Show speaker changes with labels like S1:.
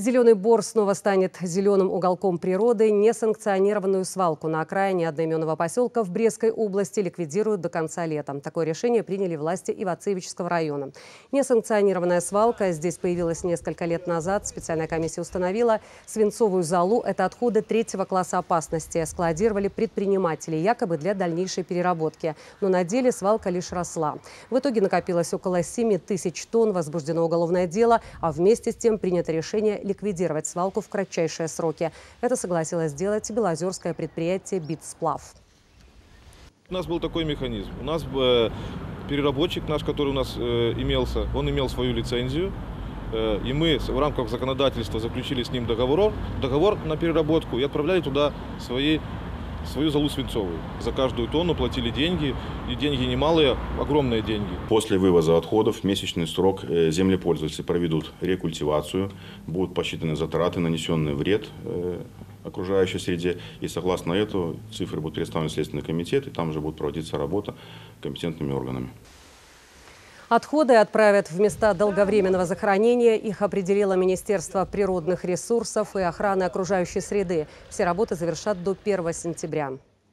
S1: Зеленый бор снова станет зеленым уголком природы. Несанкционированную свалку на окраине одноименного поселка в Брестской области ликвидируют до конца лета. Такое решение приняли власти Ивацевичского района. Несанкционированная свалка здесь появилась несколько лет назад. Специальная комиссия установила свинцовую залу. Это отходы третьего класса опасности. Складировали предприниматели, якобы для дальнейшей переработки. Но на деле свалка лишь росла. В итоге накопилось около 7 тысяч тонн, возбуждено уголовное дело, а вместе с тем принято решение ликвидировать свалку в кратчайшие сроки. Это согласилось сделать белозерское предприятие «Битсплав».
S2: У нас был такой механизм. У нас э, переработчик наш, который у нас э, имелся, он имел свою лицензию. Э, и мы в рамках законодательства заключили с ним договор, договор на переработку и отправляли туда свои свою залу свинцовую. За каждую тонну платили деньги, и деньги немалые, огромные деньги.
S3: После вывоза отходов месячный срок э, землепользователи проведут рекультивацию, будут посчитаны затраты, нанесенный вред э, окружающей среде. И согласно этому цифры будут представлены в Следственный комитет, и там же будет проводиться работа компетентными органами.
S1: Отходы отправят в места долговременного захоронения. Их определило Министерство природных ресурсов и охраны окружающей среды. Все работы завершат до 1 сентября.